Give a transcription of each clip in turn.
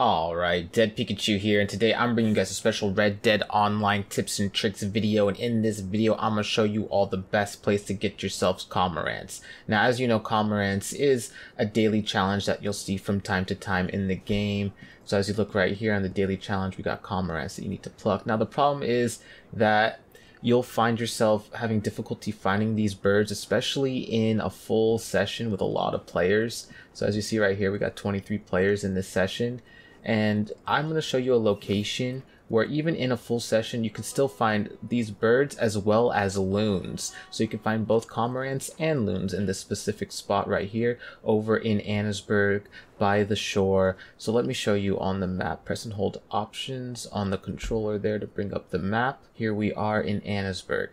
Alright, Dead Pikachu here, and today I'm bringing you guys a special Red Dead Online tips and tricks video, and in this video I'm going to show you all the best place to get yourselves Cormorants. Now, as you know, Cormorants is a daily challenge that you'll see from time to time in the game. So as you look right here on the daily challenge, we got Cormorants that you need to pluck. Now, the problem is that you'll find yourself having difficulty finding these birds, especially in a full session with a lot of players. So as you see right here, we got 23 players in this session and I'm going to show you a location where even in a full session you can still find these birds as well as loons. So you can find both cormorants and loons in this specific spot right here over in Annesburg by the shore. So let me show you on the map. Press and hold options on the controller there to bring up the map. Here we are in Annesburg.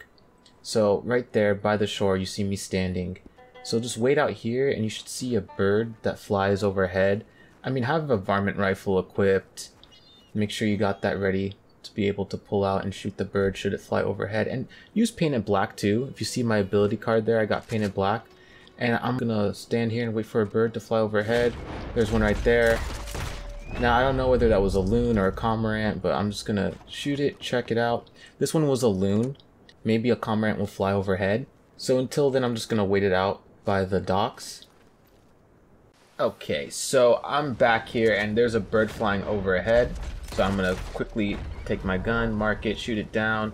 So right there by the shore you see me standing. So just wait out here and you should see a bird that flies overhead. I mean, have a varmint rifle equipped. Make sure you got that ready to be able to pull out and shoot the bird should it fly overhead. And use painted black too. If you see my ability card there, I got painted black. And I'm gonna stand here and wait for a bird to fly overhead. There's one right there. Now, I don't know whether that was a loon or a cormorant, but I'm just gonna shoot it, check it out. This one was a loon. Maybe a cormorant will fly overhead. So until then, I'm just gonna wait it out by the docks. Okay, so I'm back here and there's a bird flying overhead. So I'm gonna quickly take my gun, mark it, shoot it down.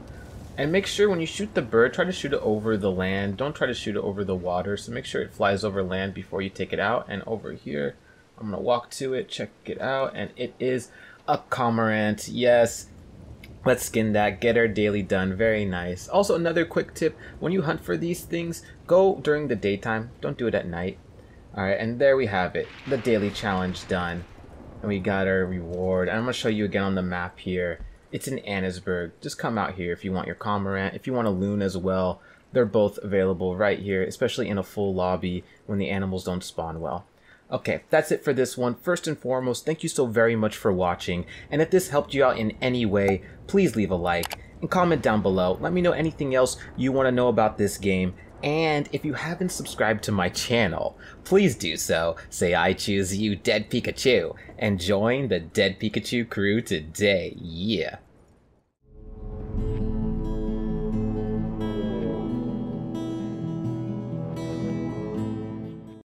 And make sure when you shoot the bird, try to shoot it over the land. Don't try to shoot it over the water. So make sure it flies over land before you take it out. And over here, I'm gonna walk to it, check it out, and it is a cormorant. Yes, Let's skin that, get our daily done, very nice. Also another quick tip, when you hunt for these things, go during the daytime, don't do it at night. Alright, and there we have it. The daily challenge done. And we got our reward. And I'm going to show you again on the map here. It's in Annesburg. Just come out here if you want your Cormorant. If you want a Loon as well, they're both available right here, especially in a full lobby when the animals don't spawn well. Okay, that's it for this one. First and foremost, thank you so very much for watching. And if this helped you out in any way, please leave a like and comment down below. Let me know anything else you want to know about this game. And if you haven't subscribed to my channel, please do so. Say I choose you, Dead Pikachu, and join the Dead Pikachu crew today. Yeah.